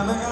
coming up.